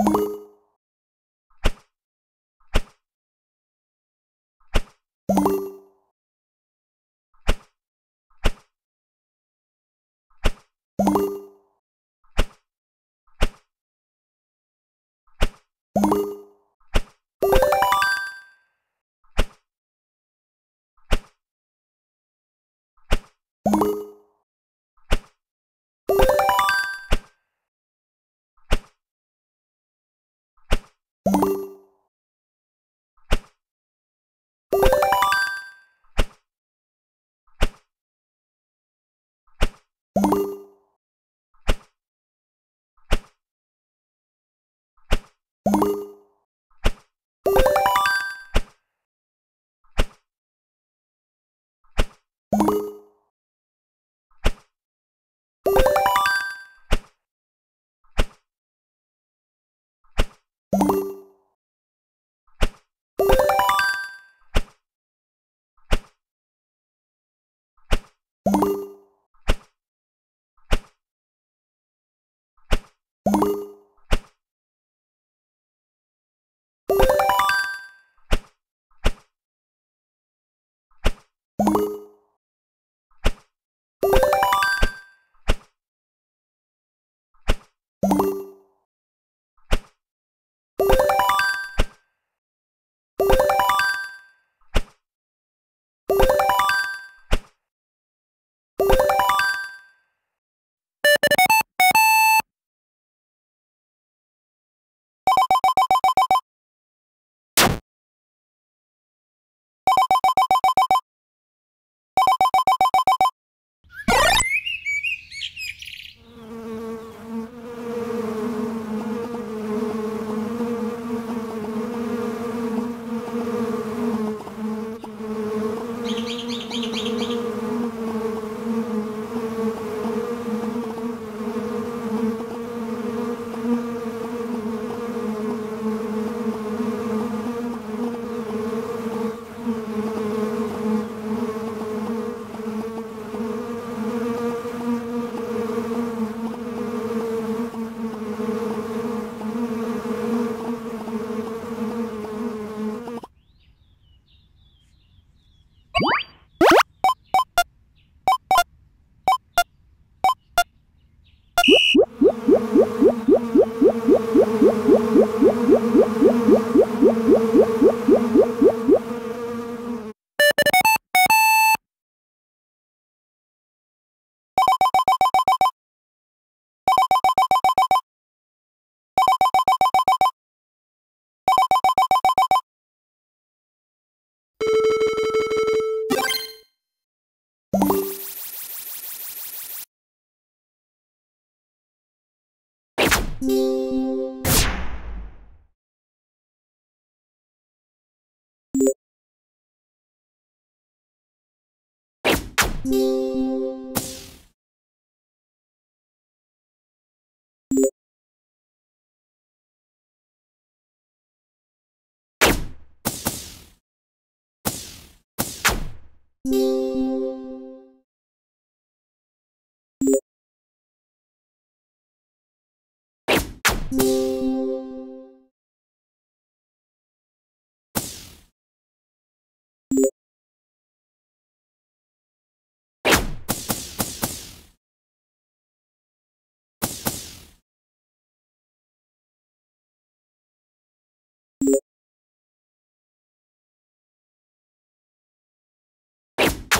you you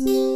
Mm-hmm.